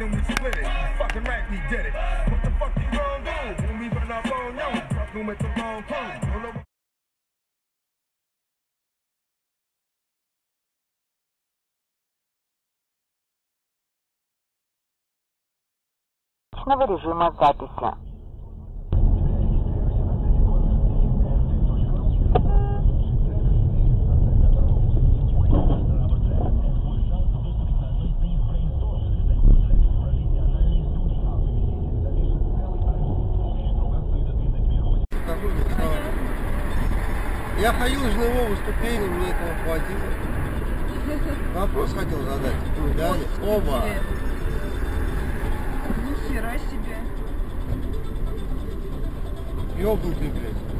then we split it. Fucking right, we did it. What the fuck you gon' do when we run our own yo? Fucking with the wrong crew. Roll over- личного режима записи. Ходил с жилого ступени, мне этого хватило. Вопрос хотел задать. Дали. Оба. Ни хера себе. Ёбнутый, блядь.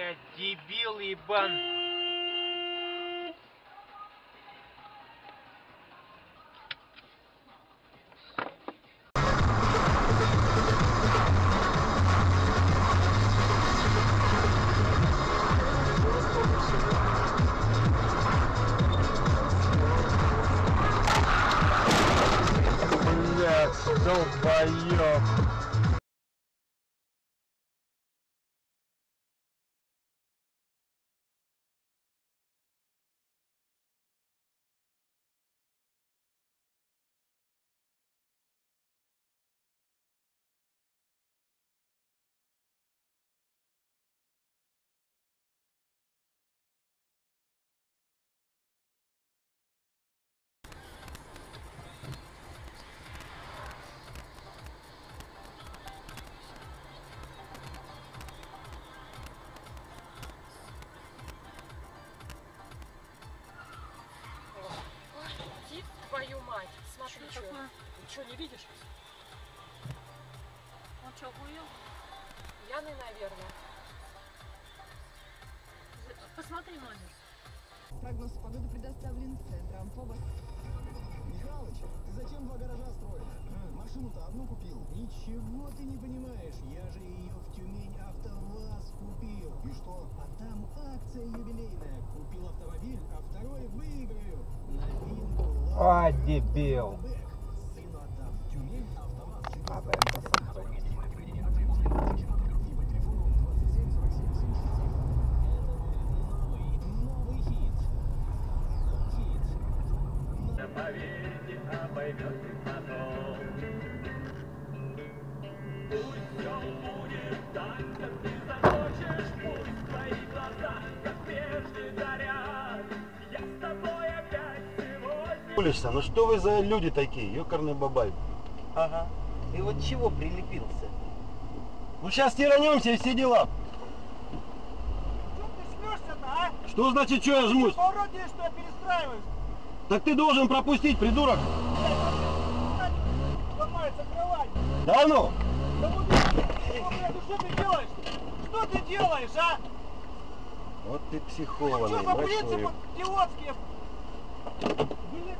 Блять, дебил ебан. Блядь, долбоёб. Мать. Смотри, что. Ты что, не видишь? Он что, охуел? Пьяный, наверное. Посмотри номер. Прогноз погоды предоставлен центром ФОБОС. Михалыч, ты зачем два гаража строишь? Одну купил. Ничего ты не понимаешь. Я же ее в Тюмень АвтоВАЗ купил. И что? А там акция юбилейная. Купил автомобиль, а второй выиграю. Новинку. А, дебил. Сыну отдам. Тюмень АвтоВАЗ. А, дай посмотреть. И по телефону 27 47 77. Это новый, новый хит. Хит. Улица, ну что вы за люди такие, ёкарный бабай? Ага. Ты вот чего прилепился? Ну сейчас тиранемся и все дела. Что ты смеешься-то, а? Что значит, что я жмусь? Поворот делаешь, что я перестраиваюсь. Так ты должен пропустить, придурок. Ломается кровать. Да ну? Да вот, ну, ну что ты делаешь? Что ты делаешь, а? Вот ты Что психованный, за мать принципы твою. идиотские? Блин,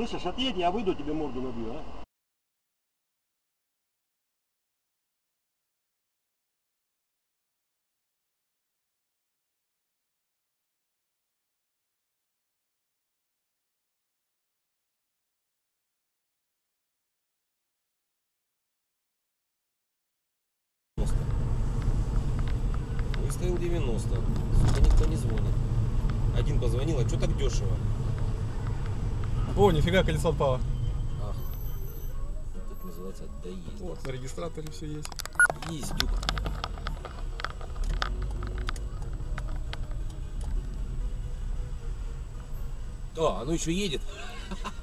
Слышишь, отъедь, я выйду, тебе морду набью, а? Выставил 90. Сука, никто не звонит. Один позвонил, а что так дешево? О, нифига, колесо отпало. Ах. Вот это называется доездить. Вот, на регистраторе все есть. Ездюк. О, оно еще едет.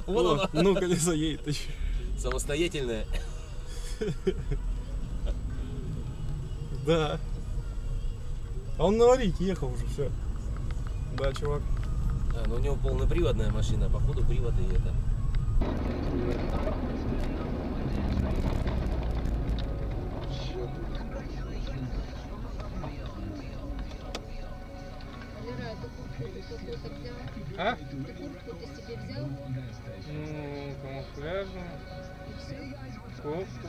Вот О, оно. ну, колесо едет еще. Самостоятельное. Да. А он на аварийке ехал уже, все. Да, чувак. А, ну у него полноприводная машина, походу привод и это. А? Ты куртку ты себе взял? Ну, камуфляжную. Кофту.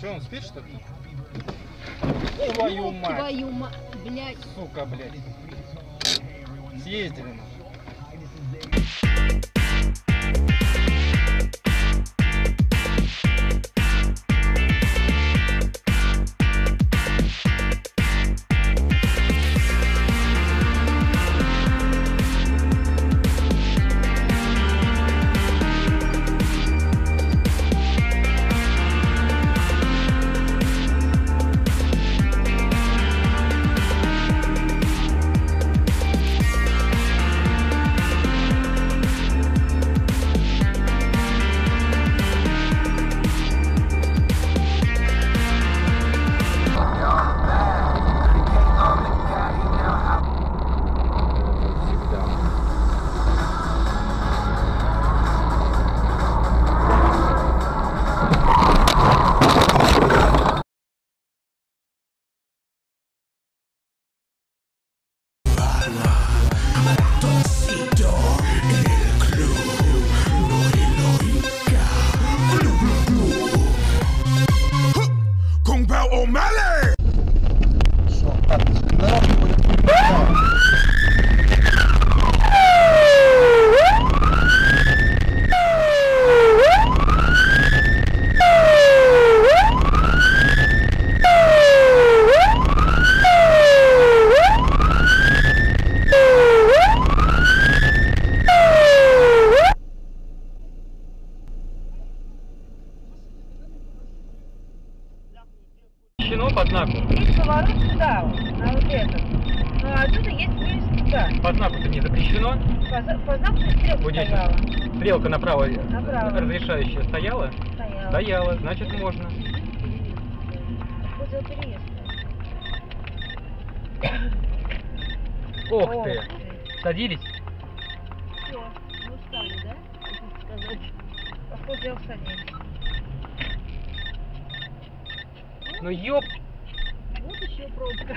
Че, он спит что ли? Твою мать! Твою мать, блядь. Сука, блядь. Съездили Поворот сюда, на вот этот. Ну, а отсюда есть выезд туда. По знаку-то не запрещено. По, по знаку стрелка здесь стояла. стрелка направо, Направо. разрешающая стояла? Стояла. Стояла, значит можно. Вот за переезд. Ох Ох ты. Садились? Все, мы устали, да? Сказать? Походу, я садились. Ну ёп. Еще пробка.